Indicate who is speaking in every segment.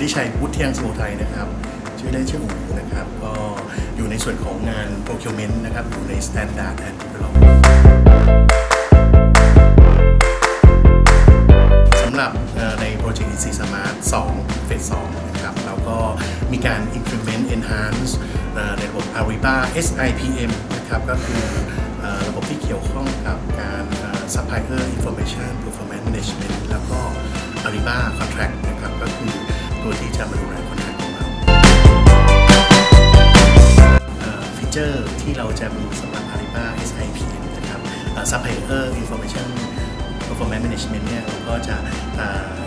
Speaker 1: ธิชัยพุทธิยังสุโขทัยนะครับ ชื่อเล่นชื่ออูนะครับ ก็อยู่ในส่วนของงาน procurement นะครับ อยู่ใน standard and development สำหรับในโปรเจกต์ Inc Smart 2เฟส2นะครับเราก็มีการ implement enhance ในระบบ Ariba SIPM นะครับก็คือระบบที่เกี่ยวข้องกับการ supplier information performance management แล้วก็ Ariba contract จะมาดูแล contract ของเราฟีเจอร์ที่เราจะมีสำหรับ Ariba SIP นะครับ Supplier Information Performance Management เนี่ยเราก็จะ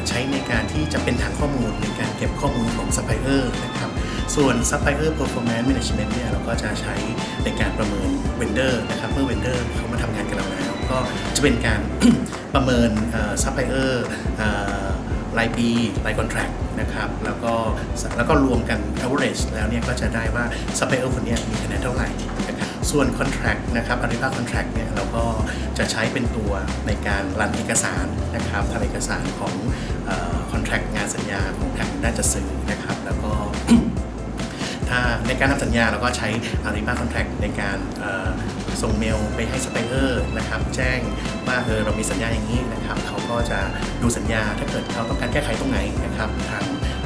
Speaker 1: ใช้ในการที่จะเป็นฐานข้อมูลในการเก็บข้อมูลของ Supplier นะครับ ส่วน Supplier Performance Management เนี่ยเราก็จะใช้ในการประเมิน Vendor นะครับ เมื่อ Vendor เขามาทำงานกับเราแล้ว ก็จะเป็นการประเมินเอ่อ Supplier เอ่อ รายปีรายคอนแท c t นะครับแล้วก็แล้วก็รวมกัน average แล้วเนี่ยก็จะได้ว่าสเปคของคนนี้มีคะแนนเท่าไหร่นะครับส่วน contract นะครับ Ariba contract เนี่ยเราก็จะใช้เป็นตัวในการรันเอกสารนะครับทำเอกสารของคอนแทคงานสัญญาของทางด้านจัดซื้อนะครับแล้วก็ ถ้าในการทำสัญญาเราก็ใช้ Ariba Contract ในการส่งเมลไปให้สไปเออร์นะครับแจ้งว่าเออเรามีสัญญาอย่างนี้นะครับเขาก็จะดูสัญญาถ้าเกิดเขาต้องการแก้ไขตรงไหนนะครับทาง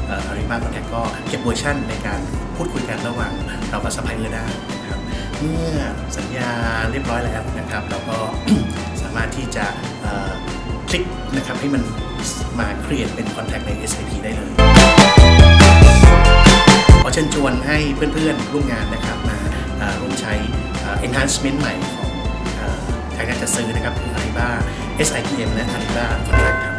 Speaker 1: อ่อ Ariba Contract ก็เก็บเวอร์ชันในการพูดคุยกันระหว่างเรากับสไปเออร์ได้นะครับเมื่อสัญญาเรียบร้อยแล้วนะครับเราก็สามารถที่จะคลิกนะครับให้มันมา create เป็น contract ใน SAP ได้เลย ชิญชวนให้เพื่อนๆร่วมงานนะครับมาร่วมใช้เอ่อ enhancement ใหม่ของทางการจัดซื้อนะครับคือ Ariba SITM และ Ariba Contract ครับ